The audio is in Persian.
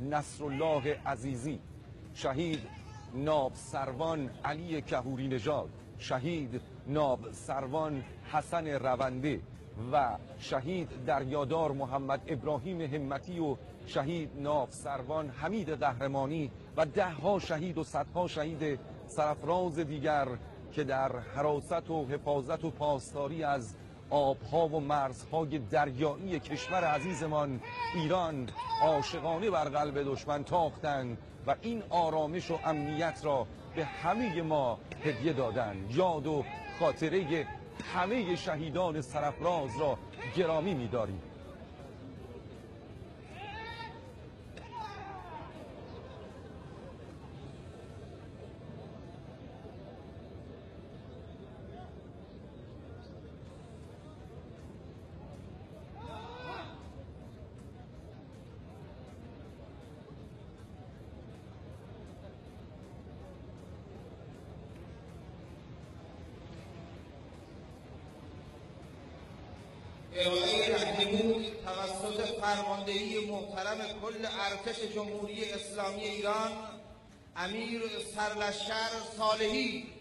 نصرالله عزیزی شهید ناب سروان علی کهوری نژاد شهید ناب سروان حسن رونده و شهید دریادار محمد ابراهیم همتی و شهید ناب سروان حمید قهرمانی و ده ها شهید و صدها شهید سرفراز دیگر که در حراست و حفاظت و پاسداری از آبها و مرزهای دریایی کشور عزیزمان ایران عاشقانه بر قلب دشمن تاختند و این آرامش و امنیت را به همه ما هدیه دادند. یاد و خاطره همه شهیدان سرفراز را گرامی می‌داریم. ارائه رهنمود توسط فرماندهی محترم کل ارتش جمهوری اسلامی ایران امیر سرلشکر صالحی.